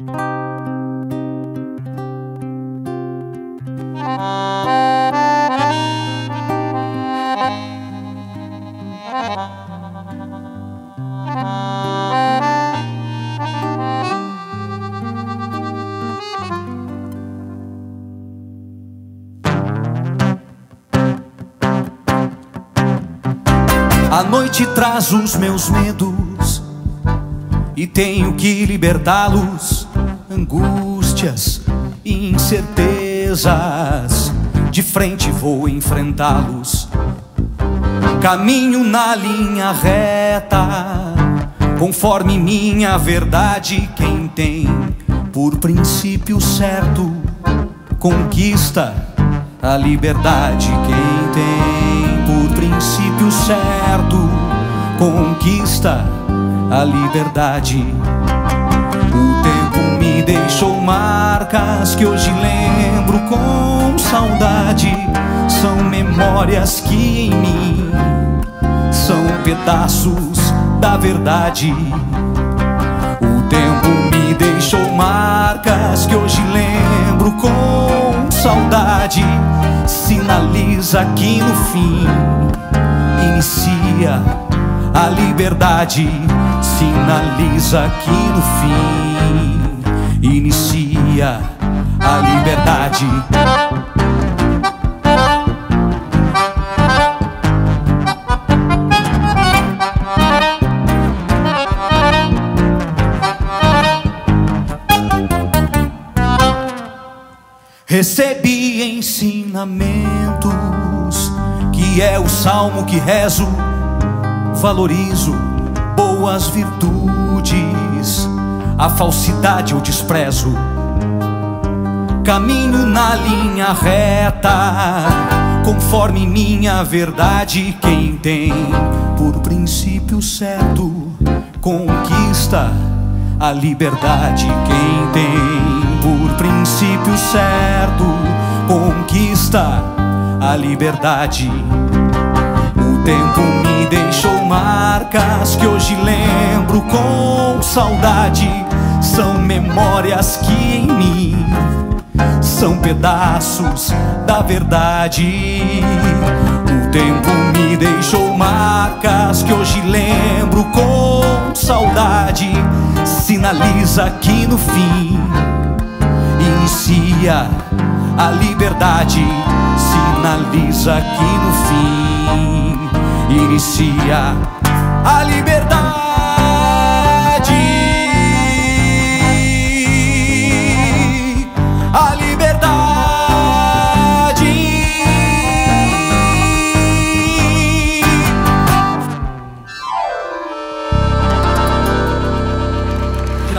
A noite traz os meus medos e tenho que libertá-los. Angústias e incertezas, de frente vou enfrentá-los. Caminho na linha reta, conforme minha verdade. Quem tem por princípio certo conquista a liberdade. Quem tem por princípio certo conquista a liberdade. O tempo deixou marcas que hoje lembro com saudade. São memórias que em mim são pedaços da verdade. O tempo me deixou marcas que hoje lembro com saudade. Sinaliza que no fim inicia a liberdade. Sinaliza que no fim inicia a liberdade. Recebi ensinamentos, que é o salmo que rezo, valorizo boas virtudes, a falsidade eu desprezo. Caminho na linha reta, conforme minha verdade. Quem tem por princípio certo, conquista a liberdade. Quem tem por princípio certo, conquista a liberdade. O tempo me deixou marcas que hoje lembro com saudade. São memórias que em mim são pedaços da verdade. O tempo me deixou marcas que hoje lembro com saudade. Sinaliza que no fim inicia a liberdade. Sinaliza que no fim inicia a liberdade.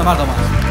Ömer Damar.